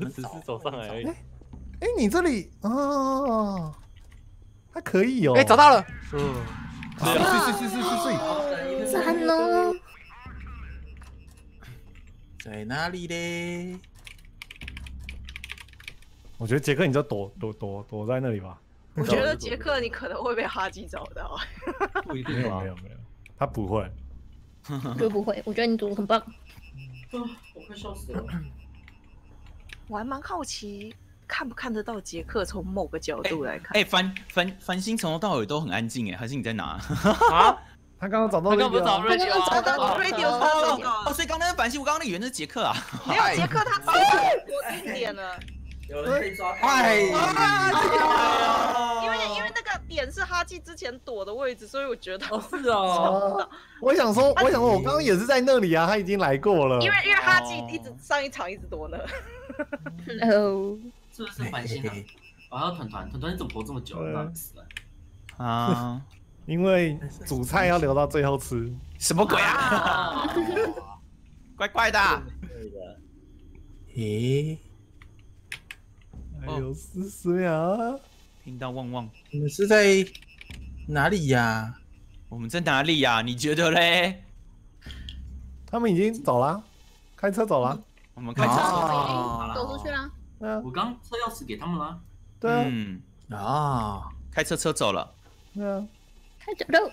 们只是走上来而已。哎，你这里哦，还可以哦。哎，找到了。嗯，是是是是是是，赞哦。在哪里嘞？我觉得杰克，你就躲躲躲躲在那里吧。我觉得杰克，你可能会被哈基找到。不一定没有没有没有，他不会。我不会，我觉得你读很棒。我快笑死了。我还蛮好奇，看不看得到杰克从某个角度来看？哎，繁繁繁星从头到尾都很安静哎，还是你在哪？啊？他刚刚找到，他刚不找 radio 找到 radio 哦，所以刚刚那个繁星，我刚刚那个原来是杰克啊。没有杰克，他多一点了。有人可以抓。哎，因为因为那个点是哈基之前躲的位置，所以我觉得哦是哦。我想说，我想说，我刚刚也是在那里啊，他已经来过了。因为因为哈基一直上一场一直躲呢。哦，是不是繁星啊？我还有团团，团团你怎么活这么久？死了啊！因为主菜要留到最后吃。什么鬼啊？怪怪的。对的。诶。还有四十秒，听到旺旺，你们是在哪里呀？我们在哪里呀？你觉得嘞？他们已经走了，开车走了。我们开车走了，走出去了。嗯，我刚车钥匙给他们了。对啊。嗯啊，开车车走了。对啊。开走喽！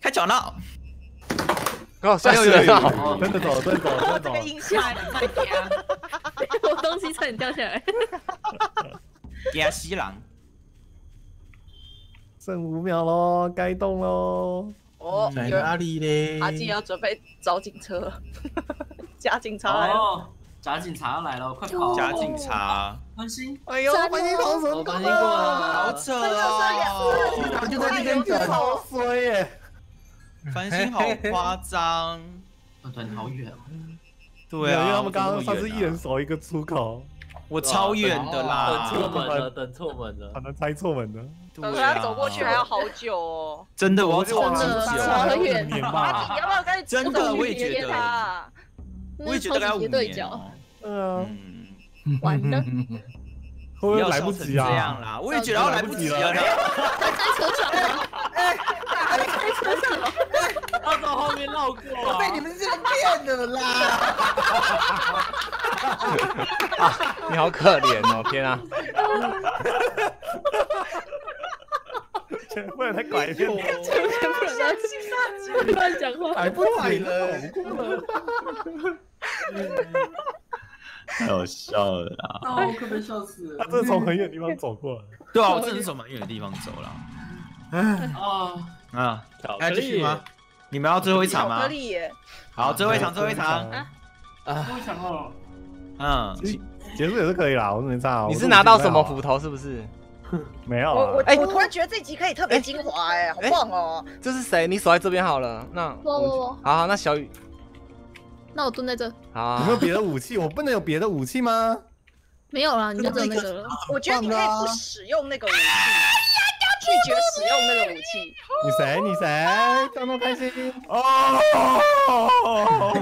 开走了。哦，吓死人了！真的走，真的走，真的走。这个音效太屌了，我东西差点掉下来。加西郎，剩五秒喽，该动喽。哦，在哪里嘞？阿基要准备找警车，假警察来了，假警察要来了，快跑！假警察，关心，哎呦，关心逃生，关心过了，好扯哦！就在那边等，好衰耶！繁星好夸张，团团好远哦。对啊，因为他们刚刚他是一人守一个出口，我超远的啦，等错门了，等错门了，可能猜错门了。对啊，走过去还要好久哦。真的，我要超级久，很远。你要不要跟真的，我也觉得，我也觉得要五年。嗯，完了，会不会来不及啊？这样啦，我也觉得要来不及了。还在车上吗？哎，还在车上，他从后面绕过，被你们这样骗的啦！你好可怜哦，天啊！不能再拐骗我，不然再乱讲话，来不及了，太好笑了啦！我可被笑死了！他真的从很远地方走过来。对啊，我真的是从蛮远的地方走了。啊啊，还继续吗？你们要最后一场吗？巧克力！好，最后一场，最后一场。啊，最后一场哦。嗯，结束也是可以啦，我没差。你是拿到什么斧头？是不是？没有。我我哎我突然觉得这集可以特别精华哎，好棒哦！这是谁？你守在这边好了。那我我我。好好，那小雨。那我蹲在这。好。有没有别的武器？我不能有别的武器吗？没有啦，你就只有那个了。我觉得你可以不使用那个武器，拒绝使用那个武器。你谁？你谁？叫那么开心哦！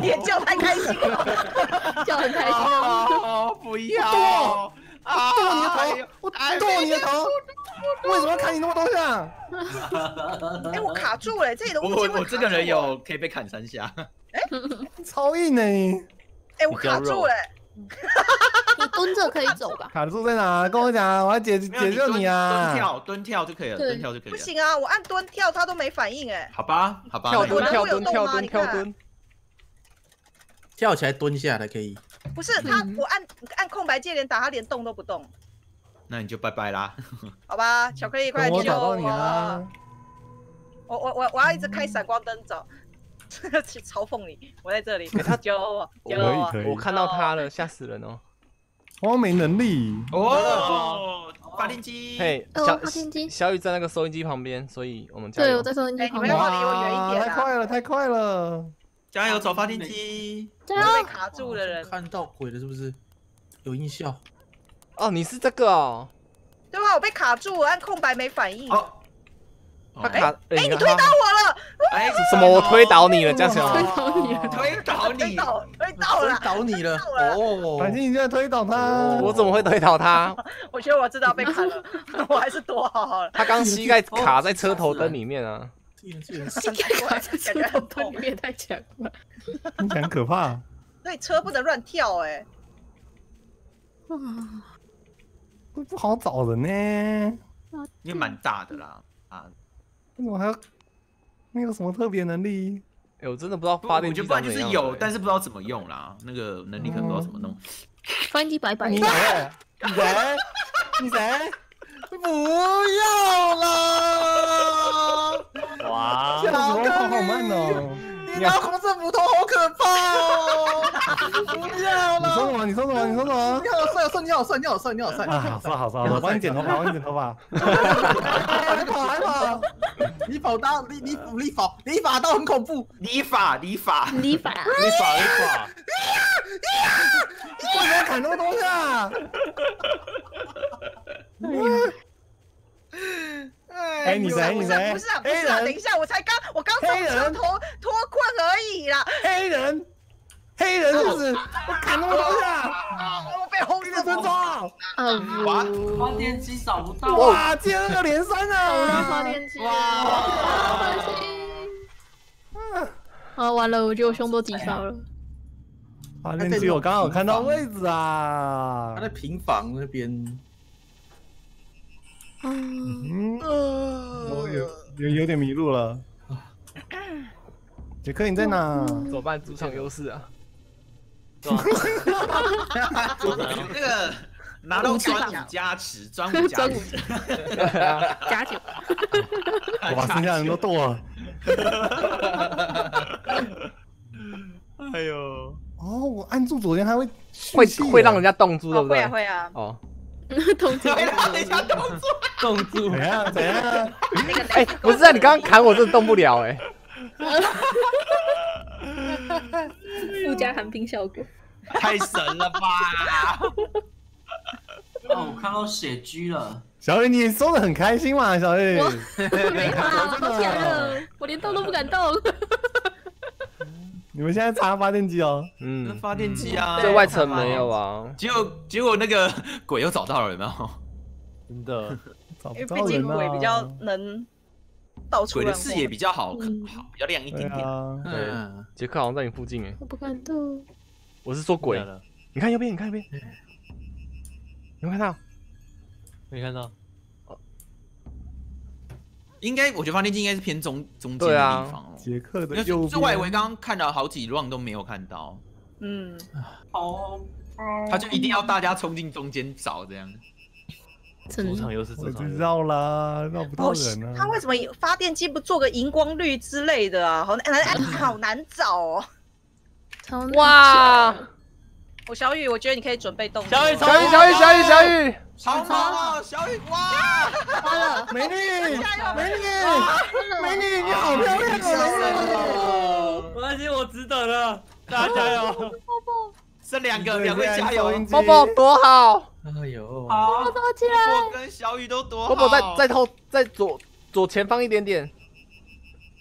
别 叫太开心了，叫很开心哦！不要！啊！剁你的头！我剁你的头！为什么要砍你那么多下？哎，我卡住了，这里的武器我我这个人有可以被砍三下。哎，超硬的你！哎，我卡住了。你蹲着可以走吧？卡住在哪？跟我讲，我要解解救你啊！蹲跳，蹲跳就可以了，蹲跳就可以了。不行啊，我按蹲跳，它都没反应哎。好吧，好吧，跳蹲跳蹲跳蹲跳蹲，跳起来蹲下来可以。不是他，我按按空白键连打，他连动都不动。那你就拜拜啦。好吧，巧克力，快来救我！我我我我要一直开闪光灯走，去 嘲讽你。我在这里，他救我，救我！我看到他了，吓死人哦！我没能力哦。发电机，嘿，小发电机，小雨在那个收音机旁边，所以我们对，我在收音机旁边。你们离我远一点太快了，太快了！加油，找发电机！加油！被卡住的人看到鬼了是不是？有音效。哦，你是这个哦。对吧，我被卡住，我按空白没反应。哦。他卡，哎，你推到我了！哎，什么？我推倒你了，这样推？倒你了，推倒你，推倒推倒推了，倒你了了哦！反正你现在推倒他，我怎么会推倒他？我觉得我知道被砍了，我还是躲好好了。他刚膝盖卡在车头灯里面啊！这个这个感觉很痛你，也太强了。听起来很可怕。所以车不能乱跳哎。哇，不不好找人呢，因为蛮大的啦。啊，为什么还要那个什么特别能力？哎，我真的不知道不发电机我觉得不然就是有，但是不知道怎么用啦。那个能力可能不知道怎么弄。发电机白白你的，谁？你谁？你谁？不要啦！哇，好慢哦。你拿红色斧头好可怕哦！不要了！你说什么？你说什么？你说什么你？好帅，帅，你好帅，你好帅，你好帅！啊，好帅好帅好帅！我帮你剪头发，我帮你剪头发。你 跑还跑，你跑刀，你你你跑，你法刀很恐怖。你法你法。你法，你法你法，为什么砍那么多下？哎你谁你谁？不是啊，不黑是啊，等一下，我才刚我刚从车头脱困而已啦，黑人，黑人是不是？我砍那么多下，我被轰死一个尊重。啊不，发电机找不到啊！哇，接二个连三好了，啊！发电机，哇，啊完了，我觉得我胸都挤烧了。发电机我刚好看到位置啊他。在平房那边，嗯，嗯，我有有有点迷路了。杰克你在哪？怎么办？主场优势啊！那个拿到专武加持，专武加持。加酒，我把剩下人都剁了。哎呦，哦，我按住左键，它会会会让人家冻住，对不对？啊会啊，哦，同志，等一下，动作。冻住怎。样怎样？那个哎，不是啊，你刚刚砍我，真的动不了哎。附加寒冰效果。太神了吧！哦，我看到血狙了，小雨，你收的很开心嘛？小雨，我 没有啊，好强了，我连动都不敢动。你们现在查发电机哦。那嗯，发电机啊，这外层没有啊。结果结果那个鬼又找到了，有没有？真的，找因为毕竟不到人啊。鬼比较能到处乱鬼的视野比较好，嗯好比较亮一对点点。啊。嗯，杰克好像在你附近哎。我不敢动。我是说鬼你看右边，你看右边，有没有看到？没看到。应该我觉得发电机应该是偏中中间地方哦。杰克的那右最外围边。刚刚看了好几 round 都没有看到，嗯，哦，他就一定要大家冲进中间找这样。真的主场优势，我主场优势。知道啦，绕不到哦人啊。他为什么发电机不做个荧光绿之类的啊？好难，哎好难找哦。哇！我小雨，我觉得你可以准备动作。小雨小雨，小雨，小雨，小雨，好忙啊，小雨哇！完了，美女，美女，美美女，你好漂亮哦，没关系，我值得了，大家加油！剩两。个，两位加油！波波多好，哎呦，好，躲起来！我跟小雨都躲好。波波在在后，在左左前方一点点，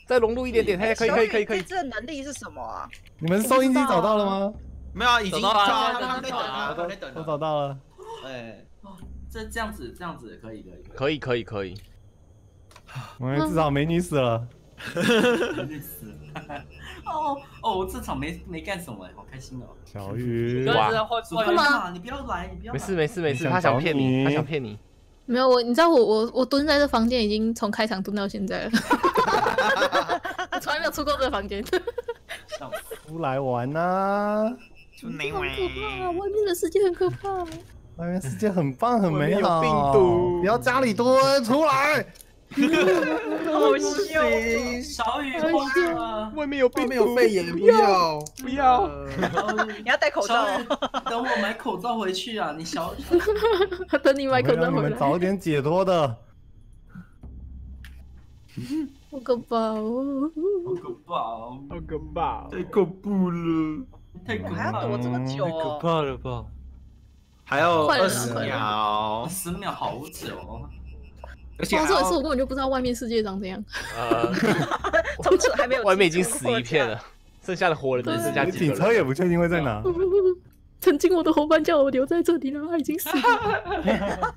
再融入一点点，嘿，可以可以可以可以这。能力是什么啊？你们收音机找到了吗？没有啊，已经找到了在等啊，在等我啊。找到了。哎，这这样子这样子可以可以可以可以可以，我们至少美女死了。可以，死了。哦哦，我这场没没干什么，好开心哦。小雨，刚才是在换换干嘛？你不要来，你不要来。没事没事没事，他想骗你你，他想骗你。没有我，你知道我我我蹲在这房间已经从开场蹲到现在了，我从来没有出过这个房间，笑死出来玩呐！就那好可怕，外面的世界很可怕。外面世界很棒，很美好。有病毒不要家里蹲，出来！好凶。小雨坏了，外面有病外面有肺炎，不要不要。你要戴口罩等我买口罩回去啊！你小 等你买口罩回来，们早点解脱的。好可怕哦！好可怕哦，好可怕！太恐怖了，太可还要怕了，躲这么久太可哦？怕了吧？还有快了二十秒。十秒好久哦。而且哦，这一次我根本就不知道外面世界长怎样。呃，从此还没有。外面已经死一片。了，剩下的活人只剩下几个警车。也不确定会在哪。曾经我的伙伴叫我留在这里，然后他已经死了。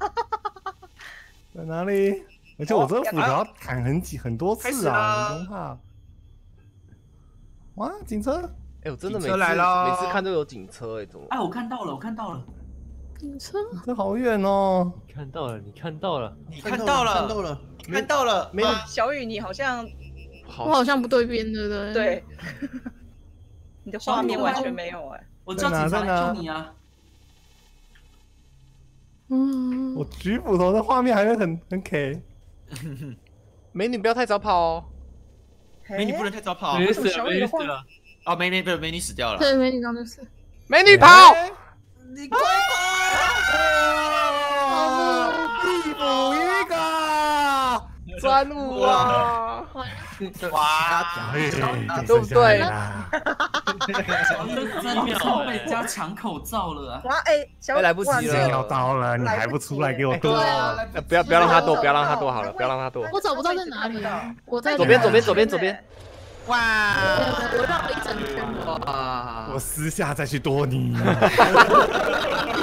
在哪里？而且我这个斧头要砍很几很多次啊，你不怕。哇，警车！哎，我真的每次来咯每次看都有警车，哎，怎么？哎，我看到了，我看到了，警车，这好远哦。你看到了，你看到了，你看到了，看到了，看到了，没有小雨，你好像我好好像不对边，对不对？对，你的画面完全没有哎。我叫在哪警察来救你啊！嗯，我举斧头的画面还是很很 K。美女不要太早跑哦。美女不能太早跑美女死了，美女死了，哦，美女不是美女死掉了，对，美女刚就是。美女跑！你快哦，地补一个。专务啊，哇，对不对这真的是被人家抢口罩了啊！哇，哎，小来不及了哇时间要到了，你还不出来给我剁？不要不要让他剁，不要让他剁好了，不要让他剁。我找不到在哪里啊！我在左边左边左边左边。哇，我绕了一整圈。哇我私下再去多你。不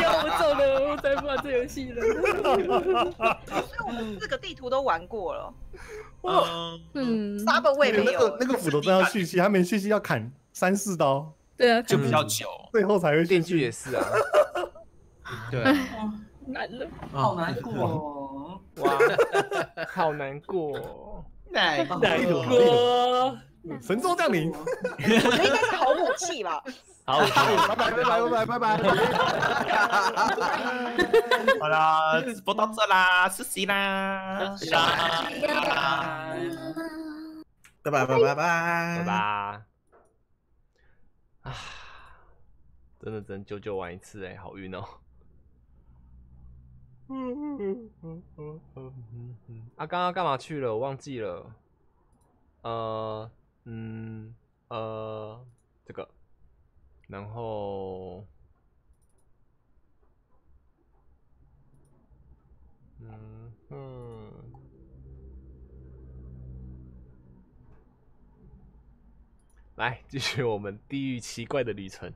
要我走了，我再不玩这游戏了。所以我们四个地图都玩过了嗯，嗯，，Subway 没那个有。那个斧头真要续期，他没续期要砍三四刀，对啊，就比较久，最后才会续电锯。也是啊，对，难了。好难过哦。哇，好难过。奶难过。神州降临，我觉得应该是好武器吧。好，拜拜拜拜拜拜拜拜。好啦，直播到这啦，休息啦，是啊，拜拜拜拜拜拜拜。啊，真的只能久久玩一次哎，好晕哦。嗯嗯嗯嗯嗯嗯嗯啊，刚刚干嘛去了？我忘记了。呃，嗯，呃，这个，然后，嗯嗯。来，继续我们地狱奇怪的旅程。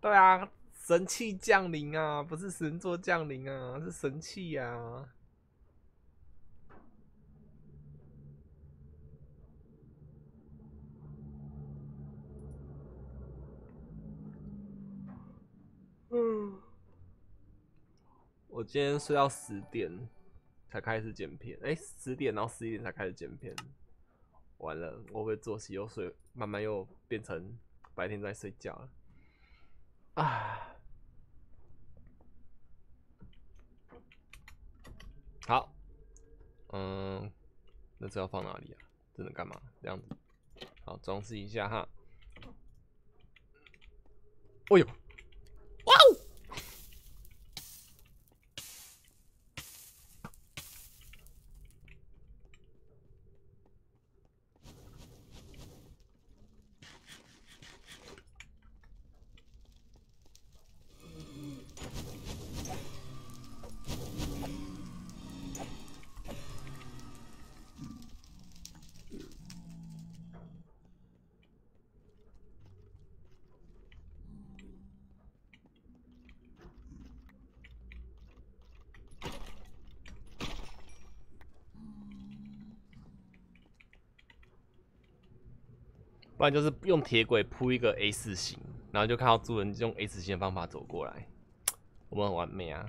对啊，神器降临啊，不是神作降临啊，是神器呀、啊。嗯，我今天睡到十点才开始剪片，哎、十点然后十一点才开始剪片。完了，我会作息又睡，慢慢又变成白天在睡觉了。啊，好，嗯，那这要放哪里啊？这能干嘛？这样子，好，装饰一下哈。哦呦，不然就是用铁轨铺一个 A 四形，然后就看到主人用 A 四形的方法走过来，我们很完美啊！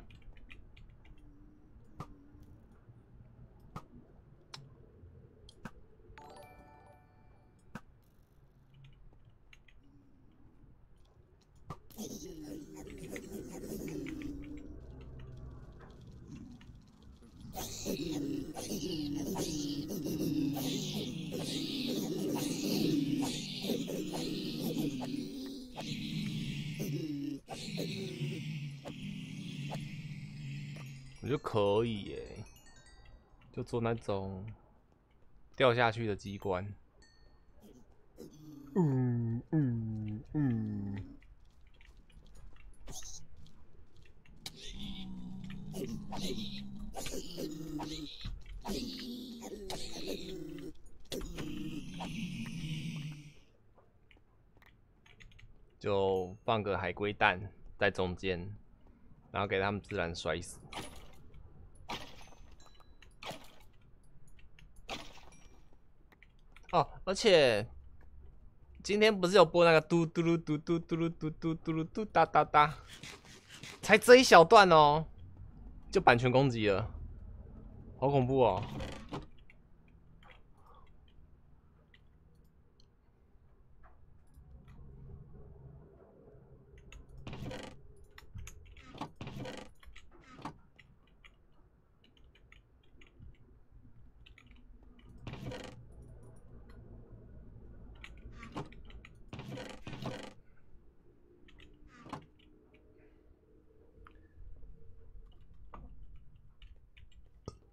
可以耶。就做那种掉下去的机关。嗯嗯嗯。就放个海龟蛋在中间然后给他们自然摔死。哦，而且今天不是有播那个嘟嘟噜嘟嘟嘟噜嘟嘟嘟噜嘟哒哒哒，才这一小段哦，就版权攻击了，好恐怖哦！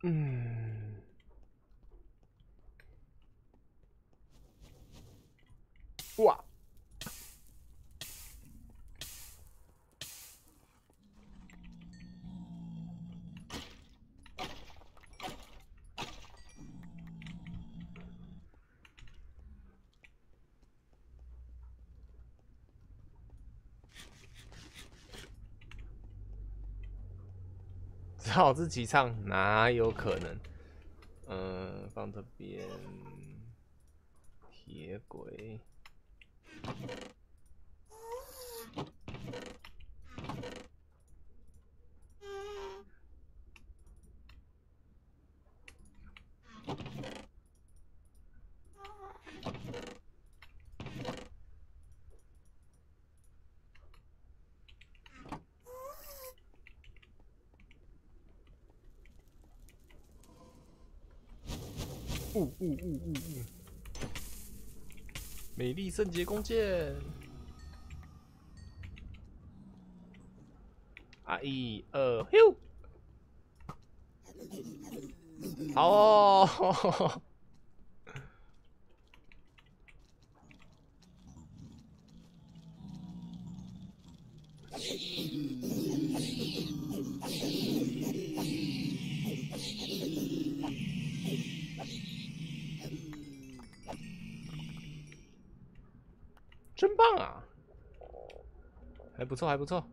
嗯，哇！只好自己唱，哪有可能？嗯，放这边，铁轨。呜呜呜！美丽圣洁弓箭，啊一二咻！好哦，不错，还不错。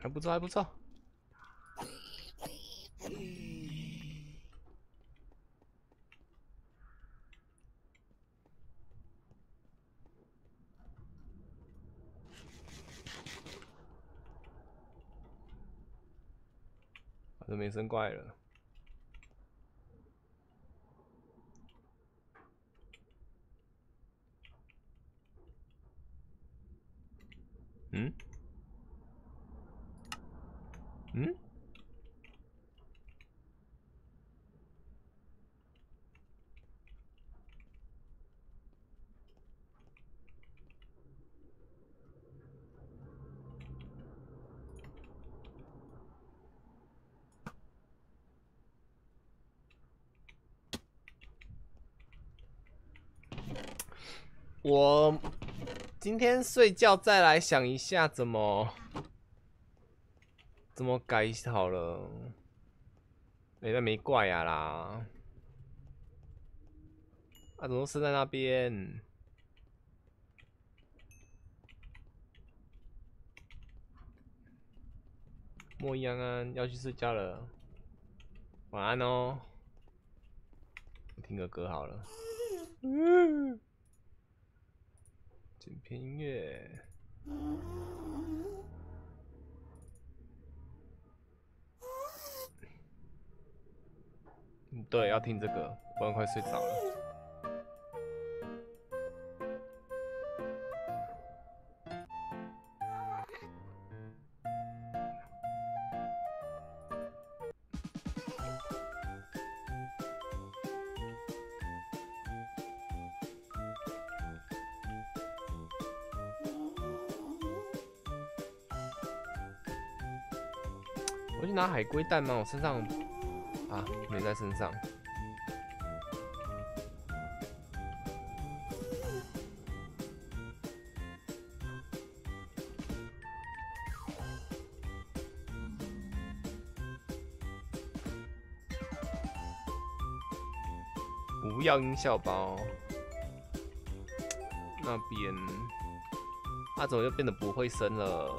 还不错，还不错。人没生怪了。嗯？嗯？我今天睡觉再来想一下怎么怎么改好了。没那没怪呀啦，啊怎么是在那边？莫一安安要去睡觉了，晚安哦。听个歌好了。剪片音乐。对，要听这个，不然快睡着了。拿海龟蛋吗？我身上啊，没在身上。不要音效包。那边，他怎么又变得不会生了？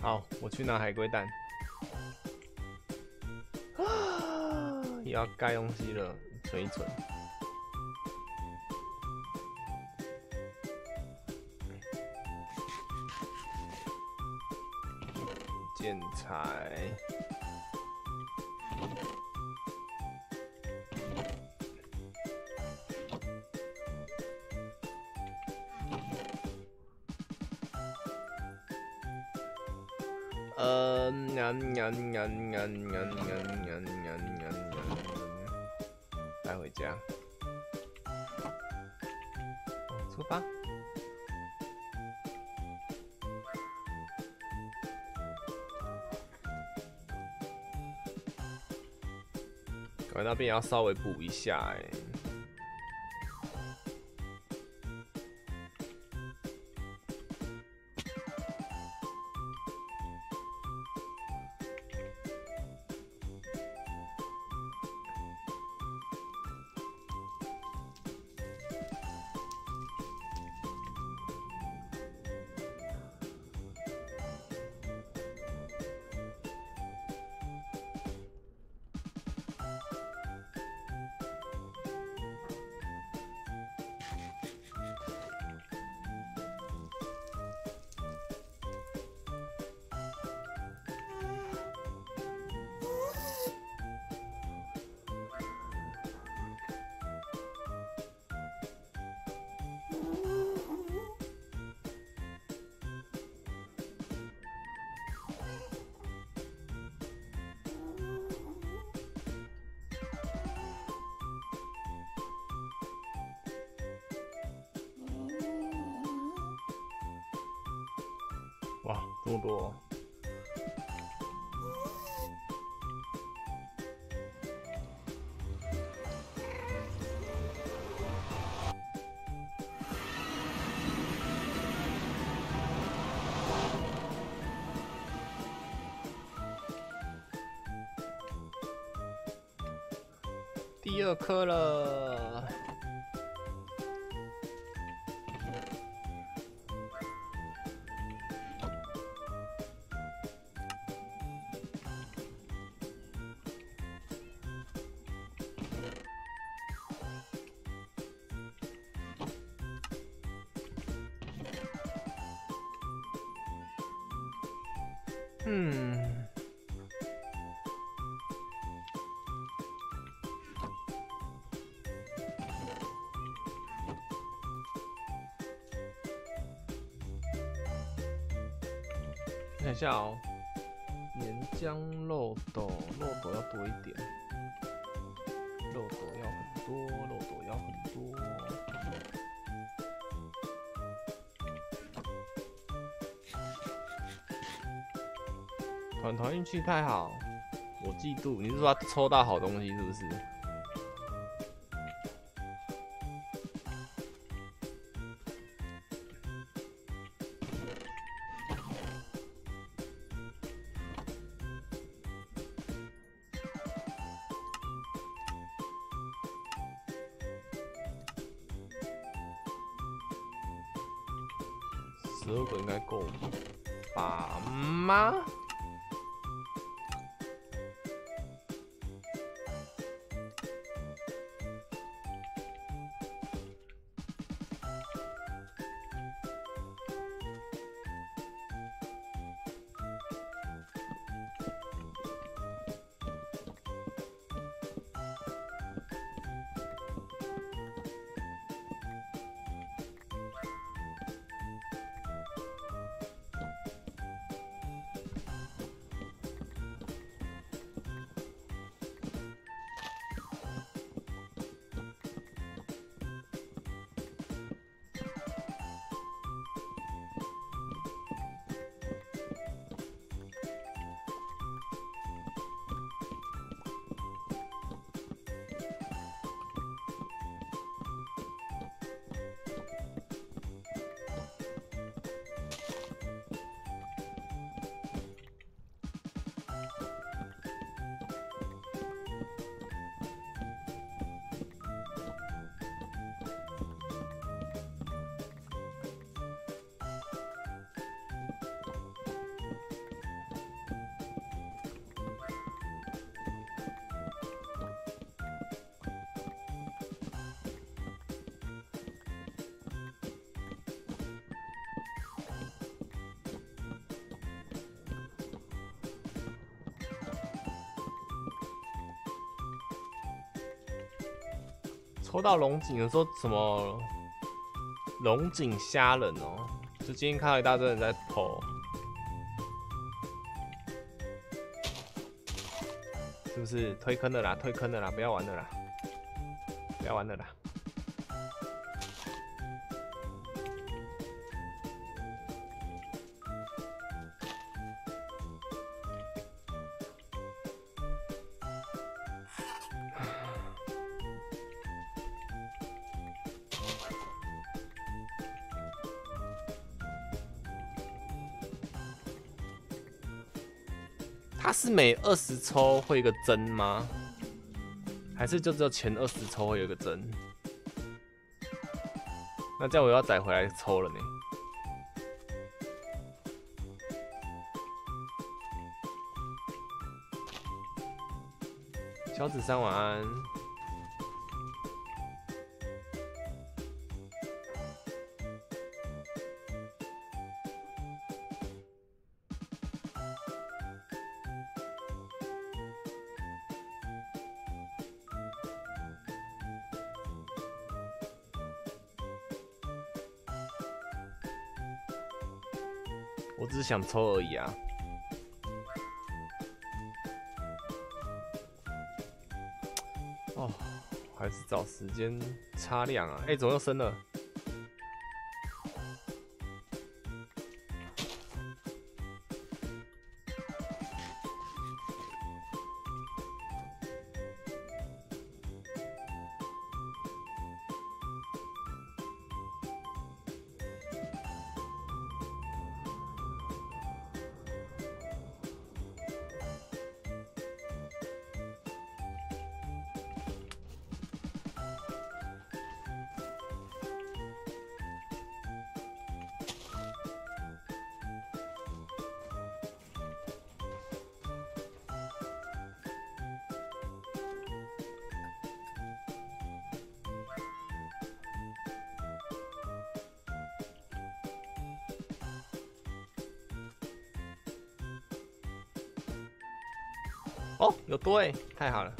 好，我去拿海龟蛋。啊，又要盖东西了，存一存。建材。这边要稍微补一下哎。哇，这么多！第二颗了。看一下哦，岩浆漏斗，漏斗要多一点，漏斗要很多，漏斗要很多。团团运气太好，我嫉妒。你是说他抽到好东西是不是？抽到龙井的说什么龙井虾仁哦，就今天看到一大堆人在投，是不是推坑的啦？推坑的啦，不要玩的啦，不要玩的啦。它是每二十抽会一个针吗？还是就只有前二十抽会有一个针？那这样我要再回来抽了呢。小紫珊晚安。我只是想抽而已啊。哦，还是找时间擦亮啊！哎、怎么又升了？哦，有多哎，太好了。